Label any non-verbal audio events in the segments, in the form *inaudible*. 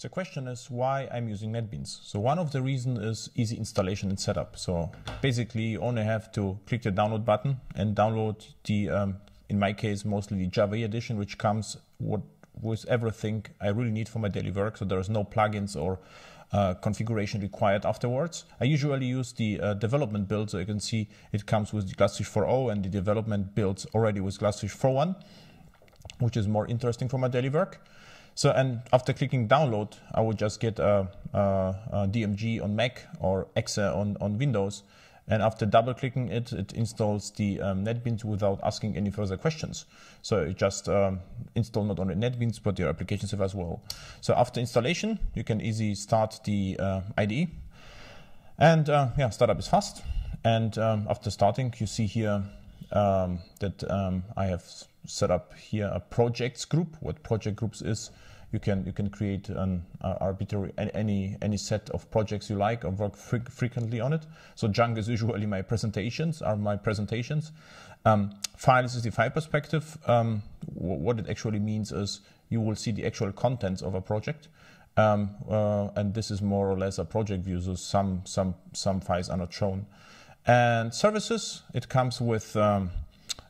the question is why I'm using NetBeans. So one of the reasons is easy installation and setup. So basically, you only have to click the download button and download the, um, in my case, mostly the Java edition, which comes what, with everything I really need for my daily work. So there's no plugins or uh, configuration required afterwards. I usually use the uh, development build, so you can see it comes with the Glassfish 4.0 and the development builds already with Glassfish 4.1, which is more interesting for my daily work. So, and after clicking download, I would just get a, a, a DMG on Mac or Exe on, on Windows. And after double clicking it, it installs the um, NetBeans without asking any further questions. So it just um, install not only NetBeans, but your application server as well. So after installation, you can easily start the uh, IDE. And uh, yeah, startup is fast. And um, after starting, you see here um, that um, I have set up here a projects group. What project groups is, you can you can create an uh, arbitrary any any set of projects you like or work fre frequently on it. So Junk is usually my presentations are my presentations. Um, files is the file perspective. Um, what it actually means is you will see the actual contents of a project. Um, uh, and this is more or less a project view, so some some some files are not shown. And services, it comes with um,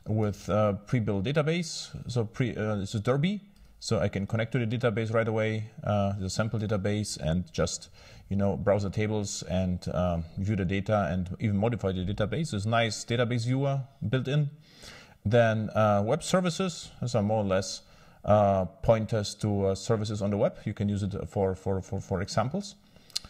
with a pre-built database. So pre, uh, this is Derby, so I can connect to the database right away, uh, the sample database, and just you know browse the tables and um, view the data and even modify the database. There's nice database viewer built in. Then uh, web services, those are more or less uh, pointers to uh, services on the web. You can use it for for for, for examples.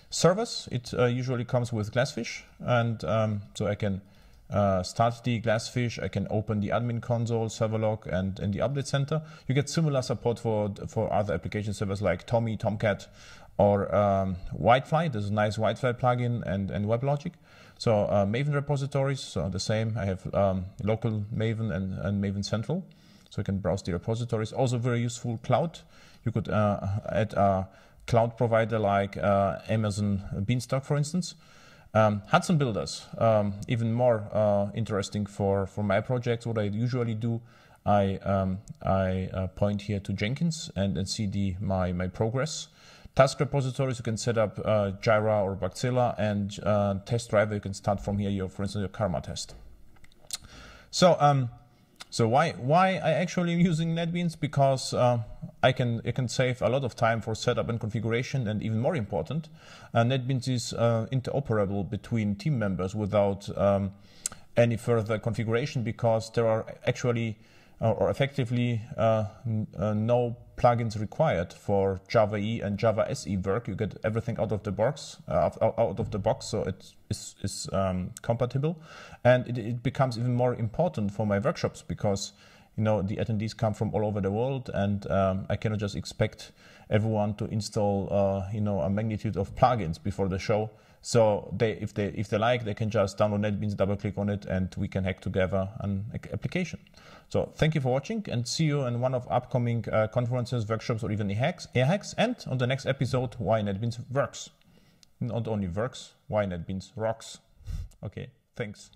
Service. it uh, usually comes with Glassfish, and um, so I can uh, start the Glassfish. I can open the admin console, server log, and in the update center. You get similar support for for other application servers like TomEE, Tomcat, or um, WildFly. There's a nice WildFly plugin and, and WebLogic. So uh, Maven repositories, so the same. I have um, local Maven and, and Maven Central. So you can browse the repositories. Also very useful cloud. You could uh, add a cloud provider like uh, Amazon Beanstalk, for instance. Um, Hudson Builders, um, even more uh, interesting for, for my projects. What I usually do, I, um, I uh, point here to Jenkins and, and see the, my, my progress. Task repositories, you can set up uh, Jira or Bugzilla, and uh, test driver, you can start from here, your, for instance, your karma test. So, um, so why why I actually am using NetBeans? Because uh, I can can save a lot of time for setup and configuration, and even more important, uh, NetBeans is uh, interoperable between team members without um, any further configuration because there are actually uh, or effectively uh, uh, no plugins required for Java E and Java SE work. You get everything out of the box, uh, out of the box, so it is, is um, compatible, and it, it, becomes even more important for my workshops because you know the attendees come from all over the world, and um, I cannot just expect everyone to install uh, you know a magnitude of plugins before the show. So they, if they if they like, they can just download NetBeans, double click on it, and we can hack together an application. So thank you for watching, and see you in one of upcoming uh, conferences, workshops, or even airhacks, airhacks. And on the next episode, why NetBeans works. Not only works, why NetBeans rocks. *laughs* okay, thanks.